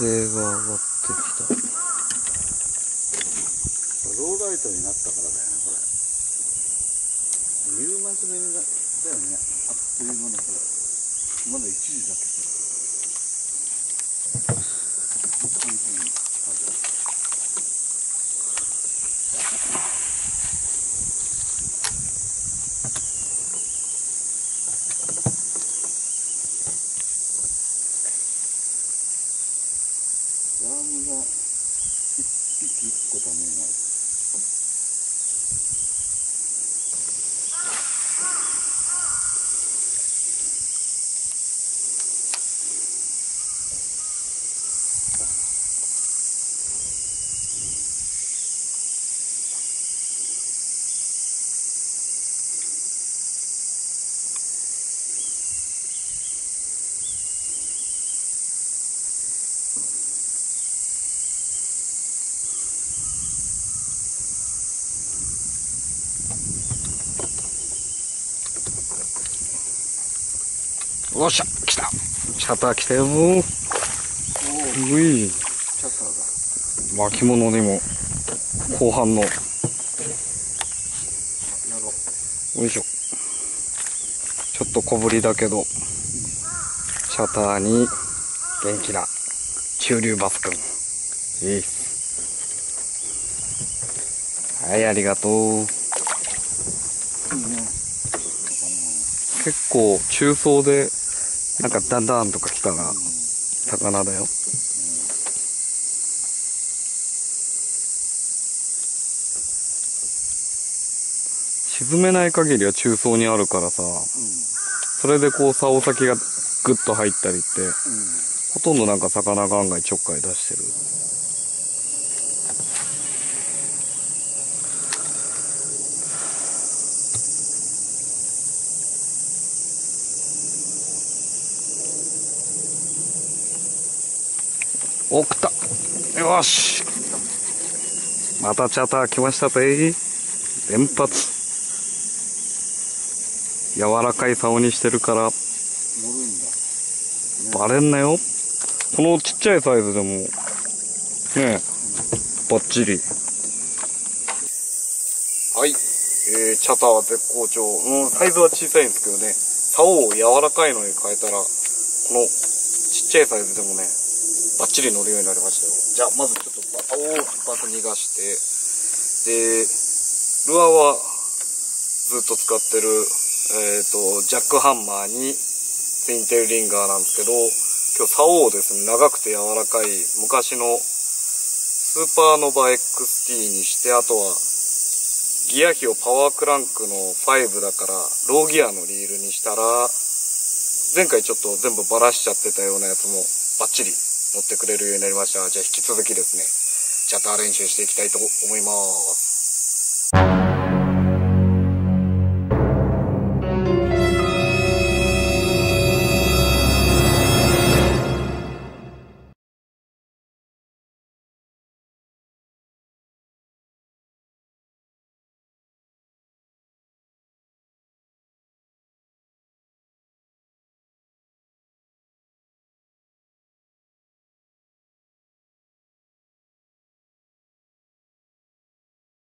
性が上がってきた。ローライトになったからだよねこれ。夕まつめになだよね。あっという間のこれまだ1時だけど感じにラームが一匹一個ダメになおっしゃ来た。シャター来たよう。おおい。チャターだ巻物にも後半の。よいしょ。ちょっと小ぶりだけどシャターに元気な中流バスくん。いいっすはいありがとう。結構中層でなんかダンダンとか来たら魚だよ。沈めない限りは中層にあるからさうんそれでこう竿先がグッと入ったりってうん。ほとんどなんか魚が案外ちょっかい出してるお食った。よし。またチャター来ましたぜ。連発。柔らかい竿にしてるから。バレんなよ。このちっちゃいサイズでも。ねえ。バッチリ。はい、えー、チャターは絶好調。うんサイズは小さいんですけどね。竿を柔らかいのに変えたらこのちっちゃいサイズでもねバッチリ乗るようになりましたよ。じゃあまずちょっと竿を一発逃がしてでルアーはずっと使ってるえっ、とジャックハンマーにツインテールリンガーなんですけど、今日竿をですね、長くて柔らかい昔のスーパーノバ XT にして、あとはギア比をパワークランクの5だから、ローギアのリールにしたら、前回ちょっと全部バラしちゃってたようなやつもバッチリ乗ってくれるようになりました。じゃあ引き続きですね、チャター練習していきたいと思います。